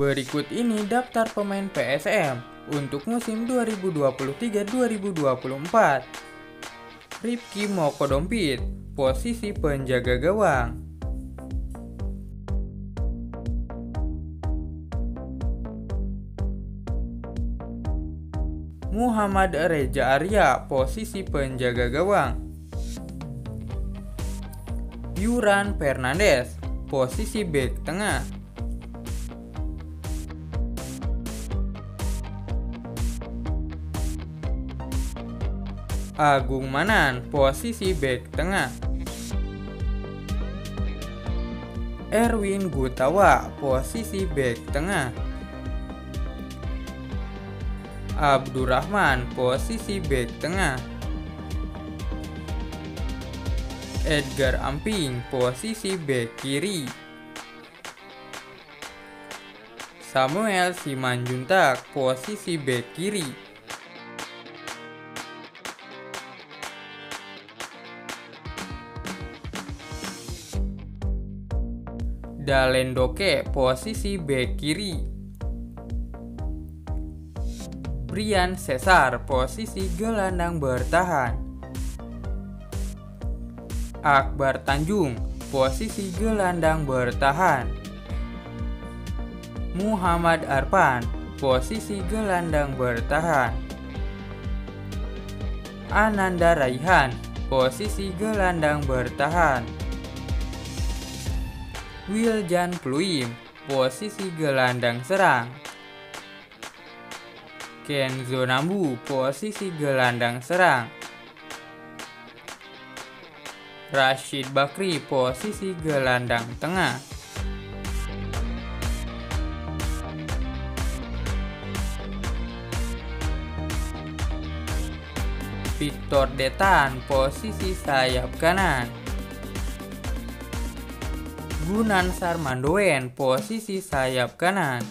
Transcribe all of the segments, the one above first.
Berikut ini daftar pemain PSM untuk musim 2023-2024. Ripki Mokodompit, posisi penjaga gawang. Muhammad Reza Arya, posisi penjaga gawang. Yuran Fernandes, posisi bek tengah. Agung Manan, posisi bek tengah. Erwin Gutawa, posisi bek tengah. Abdurrahman, posisi bek tengah. Edgar Amping, posisi bek kiri. Samuel Simanjuntak, posisi bek kiri. Dalendoke, posisi bek kiri. Brian Cesar, posisi gelandang bertahan. Akbar Tanjung, posisi gelandang bertahan. Muhammad Arpan, posisi gelandang bertahan. Ananda Raihan, posisi gelandang bertahan. Wiljan Pluim, posisi gelandang serang. Kenzo Nambu, posisi gelandang serang. Rashid Bakri, posisi gelandang tengah. Victor Detan, posisi sayap kanan. Gunan Sarmandoen, posisi sayap kanan.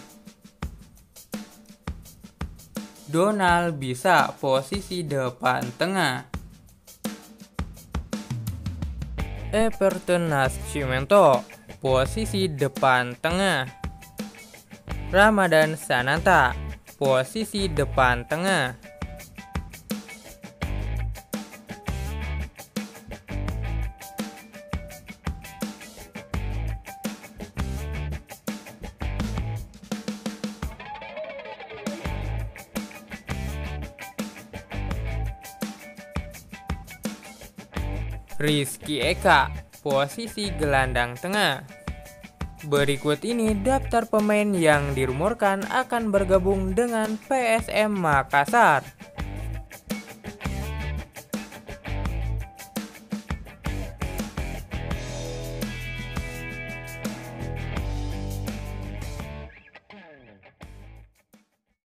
Donald bisa posisi depan tengah. Everton Nascimento, posisi depan tengah. Ramadan Sananta, posisi depan tengah. Rizky Eka, posisi gelandang tengah. Berikut ini daftar pemain yang dirumorkan akan bergabung dengan PSM Makassar.